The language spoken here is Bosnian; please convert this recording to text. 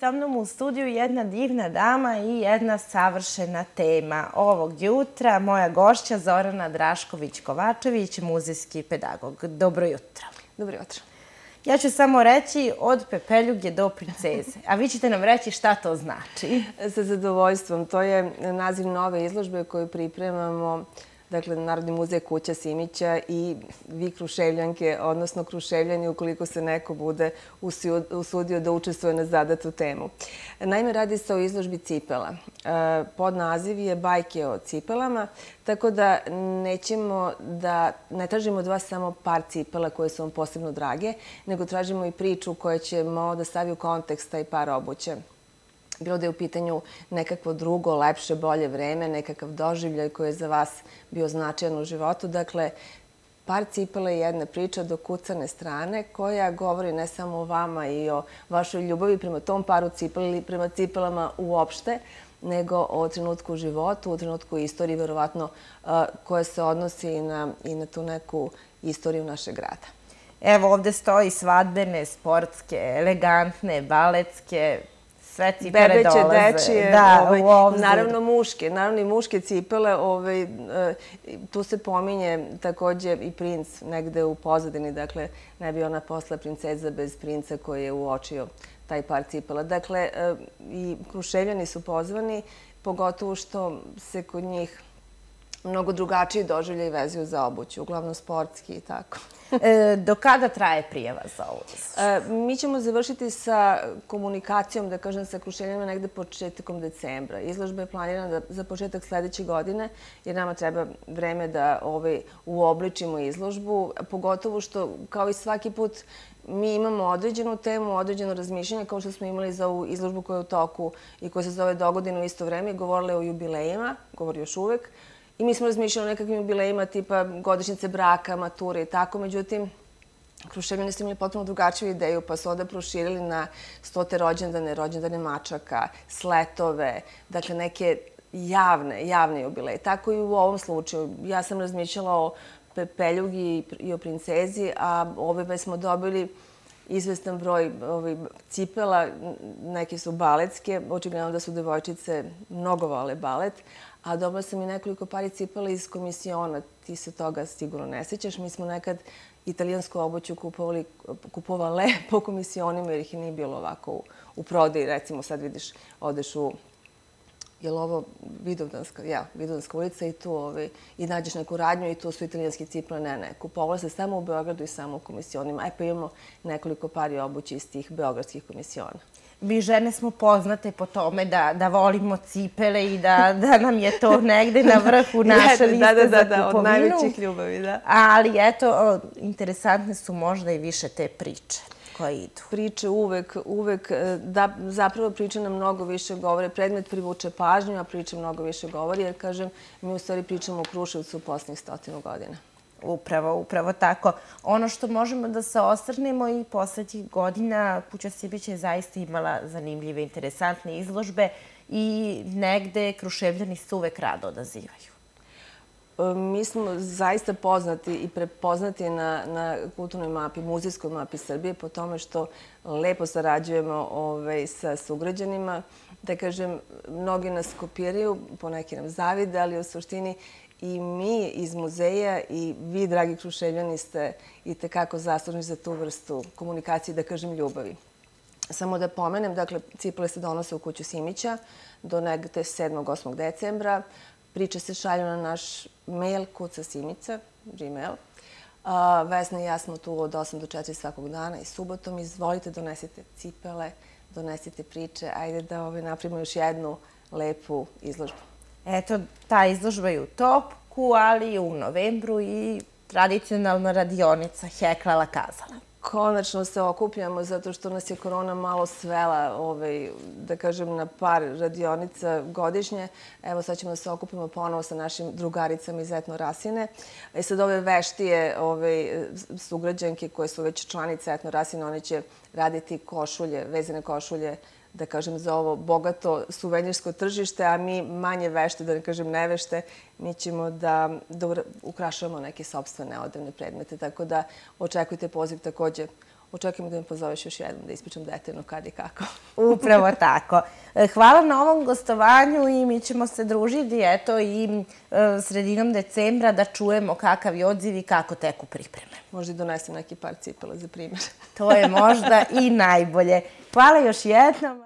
sa mnom u studiju jedna divna dama i jedna savršena tema. Ovog jutra moja gošća Zorana Drašković-Kovačević, muzejski pedagog. Dobro jutro. Dobro jutro. Ja ću samo reći od pepeljuge do princeze. A vi ćete nam reći šta to znači. Sa zadovoljstvom. To je naziv nove izložbe koju pripremamo dakle, Narodni muzej Kuća Simića i vi Kruševljanke, odnosno Kruševljani, ukoliko se neko bude usudio da učestvuje na zadatu temu. Naime, radi se o izložbi cipela. E, Pod naziv je Bajke o cipelama, tako da nećemo da, ne tražimo od vas samo par cipela koje su vam posebno drage, nego tražimo i priču koja će da stavi u kontekst taj par obuće bilo da je u pitanju nekakvo drugo, lepše, bolje vreme, nekakav doživljaj koji je za vas bio značajan u životu. Dakle, par cipela je jedna priča do kucane strane koja govori ne samo o vama i o vašoj ljubavi prema tom paru cipela ili prema cipelama uopšte, nego o trenutku u životu, o trenutku istoriji, verovatno, uh, koja se odnosi i na, i na tu neku istoriju našeg grada. Evo, ovde stoji svadbene, sportske, elegantne, baletske, sve cipele Bebeće, dolaze. Bebeće, dečije, da, ovaj, naravno muške, naravno i muške cipele. Ovaj, e, tu se pominje također i princ negde u pozadini, dakle ne bi ona posla princeza bez princa koji je uočio taj par cipela. Dakle, e, i kruševljani su pozvani, pogotovo što se kod njih mnogo drugačiji doživlje i vezuju za obuću, uglavnom sportski i tako. E, do kada traje prijeva za ovo? E, mi ćemo završiti sa komunikacijom, da kažem, sa krušenjama negde početkom decembra. Izložba je planirana za početak sljedeće godine, jer nama treba vreme da ovaj, uobličimo izložbu, pogotovo što, kao i svaki put, mi imamo određenu temu, određeno razmišljanje, kao što smo imali za ovu izložbu koja je u toku i koja se zove Dogodinu isto vreme, govorile o jubilejima, govori još uvek, I mi smo razmišljali o nekakvim jubilejima tipa godišnjice braka, mature i tako. Međutim, Kruševljani su imali potpuno drugačiju ideju, pa su onda proširili na stote rođendane, rođendane mačaka, sletove, dakle neke javne, javne jubileje. Tako i u ovom slučaju. Ja sam razmišljala o Pepeljugi i o princezi, a ove smo dobili izvestan broj ovaj, cipela, neke su baletske, očigledno da su devojčice mnogo vole balet, a dobila sam i nekoliko pari cipela iz komisiona. Ti se toga sigurno ne sjećaš. Mi smo nekad italijansku obuću kupovali, kupovale po komisionima jer ih nije bilo ovako u, u prodaji. Recimo sad vidiš, odeš u je li ovo Vidovdanska, ja, Vidovdanska ulica i tu ovaj, i nađeš neku radnju i tu su italijanski cipele. Ne, ne, kupovali se samo u Beogradu i samo u komisionima. E pa imamo nekoliko pari obući iz tih beogradskih komisiona mi žene smo poznate po tome da, da volimo cipele i da, da nam je to negde na vrhu naše liste da, da, da, za da, kupovinu. Od najvećih ljubavi, da. Ali eto, interesantne su možda i više te priče koje idu. Priče uvek, uvek, e, da, zapravo priče nam mnogo više govore. Predmet privuče pažnju, a priče mnogo više govori, jer kažem, mi u stvari pričamo o Kruševcu u posljednjih stotinu godina. Upravo, upravo tako. Ono što možemo da se osrnemo i poslednjih godina, Kuća Sibić je zaista imala zanimljive, interesantne izložbe i negde Kruševljani se uvek rado odazivaju. Mi smo zaista poznati i prepoznati na, na kulturnoj mapi, muzijskoj mapi Srbije po tome što lepo sarađujemo ovaj, sa sugrađanima. Da kažem, mnogi nas kopiraju, poneki nam zavide, ali u suštini i mi iz muzeja i vi, dragi kruševljani, ste i tekako zaslužni za tu vrstu komunikacije, da kažem, ljubavi. Samo da pomenem, dakle, cipele se donose u kuću Simića do negde 7. 8. decembra. Priče se šalju na naš mail kuca Simica, gmail. Vesna i ja smo tu od 8 do 4 svakog dana i subotom. Izvolite, donesite cipele, donesite priče. Ajde da ove napravimo još jednu lepu izložbu. Eto, ta izložba je u topku, ali u novembru i tradicionalna radionica Heklala kazala. Konačno se okupljamo zato što nas je korona malo svela, ovaj, da kažem, na par radionica godišnje. Evo sad ćemo da se okupimo ponovo sa našim drugaricama iz Etno Rasine. I e sad ove veštije ovaj, sugrađanke koje su već članice Etno Rasine, one će raditi košulje, vezane košulje da kažem, za ovo bogato suvenirsko tržište, a mi manje vešte, da ne kažem nevešte, mi ćemo da, da ukrašavamo neke sobstvene odrevne predmete. Tako da očekujte poziv također očekujem da me pozoveš još jednom da ispričam detaljno kad i kako. Upravo tako. E, hvala na ovom gostovanju i mi ćemo se družiti eto i e, sredinom decembra da čujemo kakav je odziv i kako teku pripreme. Možda i donesem neki par cipela za primjer. To je možda i najbolje. Hvala još jednom.